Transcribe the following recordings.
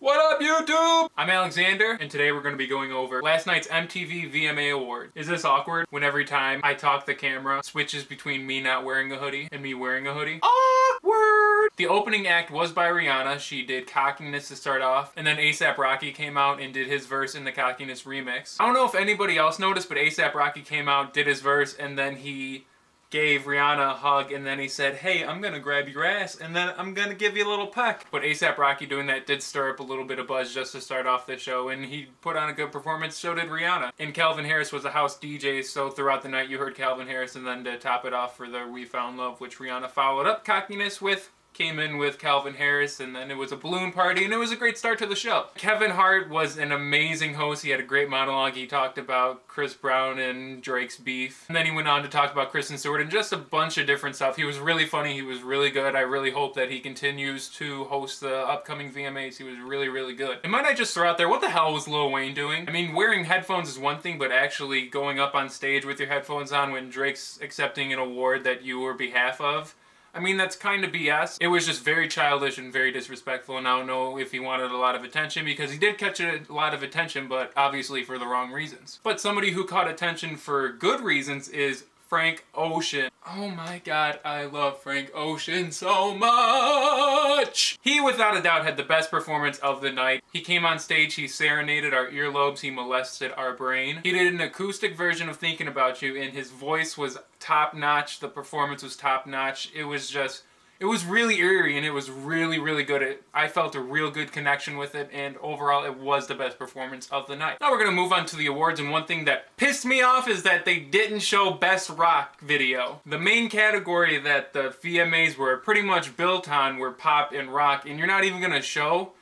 What up, YouTube? I'm Alexander, and today we're going to be going over last night's MTV VMA Award. Is this awkward when every time I talk the camera switches between me not wearing a hoodie and me wearing a hoodie? Awkward! The opening act was by Rihanna. She did Cockiness to start off, and then ASAP Rocky came out and did his verse in the Cockiness remix. I don't know if anybody else noticed, but ASAP Rocky came out, did his verse, and then he gave Rihanna a hug and then he said, hey, I'm gonna grab your ass and then I'm gonna give you a little peck. But ASAP Rocky doing that did stir up a little bit of buzz just to start off the show and he put on a good performance, so did Rihanna. And Calvin Harris was a house DJ, so throughout the night you heard Calvin Harris and then to top it off for the We Found Love, which Rihanna followed up cockiness with came in with Calvin Harris and then it was a balloon party and it was a great start to the show. Kevin Hart was an amazing host. He had a great monologue. He talked about Chris Brown and Drake's beef. And then he went on to talk about Kristen Stewart and just a bunch of different stuff. He was really funny. He was really good. I really hope that he continues to host the upcoming VMAs. He was really, really good. And might I just throw out there, what the hell was Lil Wayne doing? I mean, wearing headphones is one thing, but actually going up on stage with your headphones on when Drake's accepting an award that you were behalf of, I mean, that's kind of BS. It was just very childish and very disrespectful, and I don't know if he wanted a lot of attention, because he did catch a lot of attention, but obviously for the wrong reasons. But somebody who caught attention for good reasons is Frank Ocean. Oh my god, I love Frank Ocean so much! He without a doubt had the best performance of the night. He came on stage, he serenaded our earlobes, he molested our brain. He did an acoustic version of Thinking About You and his voice was top notch, the performance was top notch. It was just it was really eerie and it was really, really good. It, I felt a real good connection with it and overall it was the best performance of the night. Now we're to move on to the awards and one thing that pissed me off is that they didn't show Best Rock Video. The main category that the VMAs were pretty much built on were pop and rock and you're not even to show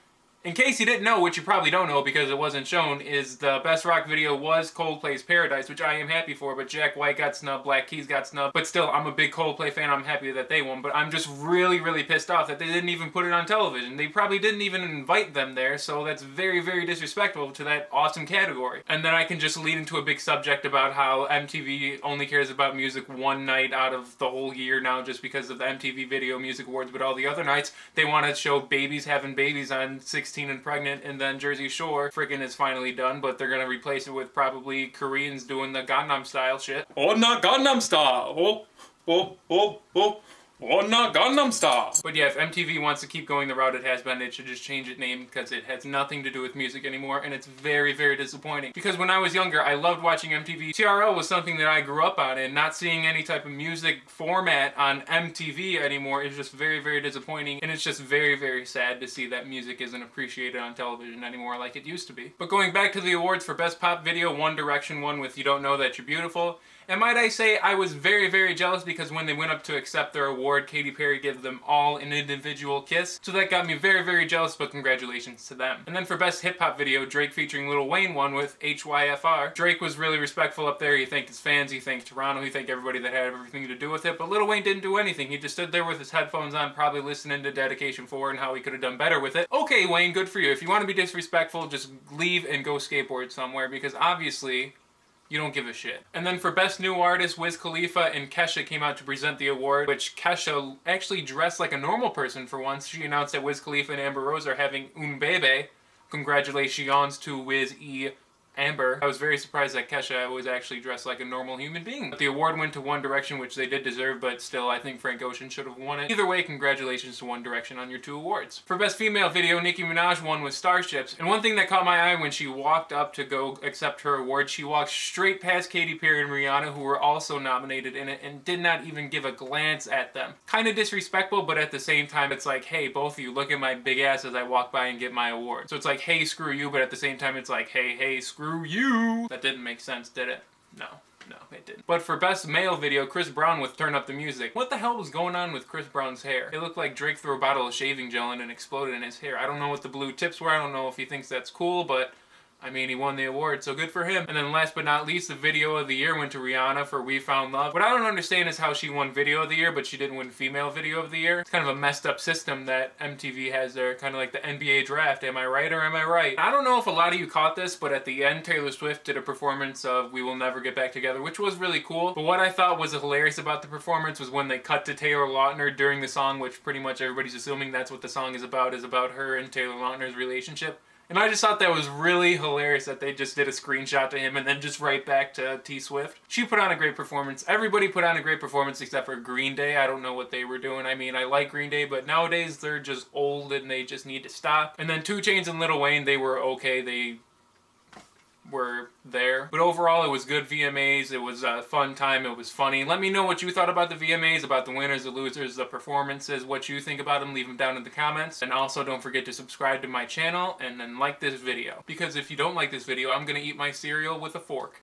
in case you didn't know, which you probably don't know because it wasn't shown, is the best rock video was Coldplay's Paradise, which I am happy for, but Jack White got snubbed, Black Keys got snubbed, but still, I'm a big Coldplay fan, I'm happy that they won, but I'm just really, really pissed off that they didn't even put it on television. They probably didn't even invite them there, so that's very, very disrespectful to that awesome category. And then I can just lead into a big subject about how MTV only cares about music one night out of the whole year now just because of the MTV Video Music Awards, but all the other nights, they want to show babies having babies on 16 16 and pregnant, and then Jersey Shore freaking is finally done, but they're gonna replace it with probably Koreans doing the Gangnam Style shit. Oh, not Gangnam Style! Oh, oh, oh, oh. Not Gangnam Style! But yeah, if MTV wants to keep going the route it has been, it should just change its name because it has nothing to do with music anymore, and it's very, very disappointing. Because when I was younger, I loved watching MTV. TRL was something that I grew up on, and not seeing any type of music format on MTV anymore is just very, very disappointing, and it's just very, very sad to see that music isn't appreciated on television anymore like it used to be. But going back to the awards for Best Pop Video, One Direction won with You Don't Know That You're Beautiful, and might I say, I was very, very jealous because when they went up to accept their award, Katy Perry gave them all an individual kiss. So that got me very, very jealous, but congratulations to them. And then for Best Hip Hop Video, Drake featuring Lil Wayne won with HYFR. Drake was really respectful up there. He thanked his fans, he thanked Toronto, he thanked everybody that had everything to do with it. But Lil Wayne didn't do anything. He just stood there with his headphones on, probably listening to Dedication 4 and how he could have done better with it. Okay, Wayne, good for you. If you want to be disrespectful, just leave and go skateboard somewhere because obviously you don't give a shit. And then for Best New Artist, Wiz Khalifa and Kesha came out to present the award, which Kesha actually dressed like a normal person for once. She announced that Wiz Khalifa and Amber Rose are having un bebe. Congratulations to Wiz E Amber. I was very surprised that Kesha was actually dressed like a normal human being. But the award went to One Direction, which they did deserve, but still, I think Frank Ocean should have won it. Either way, congratulations to One Direction on your two awards. For Best Female Video, Nicki Minaj won with Starships, and one thing that caught my eye when she walked up to go accept her award, she walked straight past Katy Perry and Rihanna, who were also nominated in it, and did not even give a glance at them. Kind of disrespectful, but at the same time, it's like, hey, both of you, look at my big ass as I walk by and get my award. So it's like, hey, screw you, but at the same time, it's like, hey, hey, screw you. That didn't make sense, did it? No. No, it didn't. But for best male video, Chris Brown with Turn Up the Music. What the hell was going on with Chris Brown's hair? It looked like Drake threw a bottle of shaving gel in and exploded in his hair. I don't know what the blue tips were. I don't know if he thinks that's cool, but I mean, he won the award, so good for him. And then last but not least, the video of the year went to Rihanna for We Found Love. What I don't understand is how she won video of the year, but she didn't win female video of the year. It's kind of a messed up system that MTV has there, kind of like the NBA draft. Am I right or am I right? I don't know if a lot of you caught this, but at the end, Taylor Swift did a performance of We Will Never Get Back Together, which was really cool. But what I thought was hilarious about the performance was when they cut to Taylor Lautner during the song, which pretty much everybody's assuming that's what the song is about, is about her and Taylor Lautner's relationship. And I just thought that was really hilarious that they just did a screenshot to him and then just right back to T Swift. She put on a great performance. Everybody put on a great performance except for Green Day. I don't know what they were doing. I mean, I like Green Day, but nowadays they're just old and they just need to stop. And then 2 Chainz and Lil Wayne, they were okay. They were there. But overall, it was good VMAs. It was a fun time. It was funny. Let me know what you thought about the VMAs, about the winners, the losers, the performances, what you think about them. Leave them down in the comments. And also, don't forget to subscribe to my channel and then like this video. Because if you don't like this video, I'm going to eat my cereal with a fork.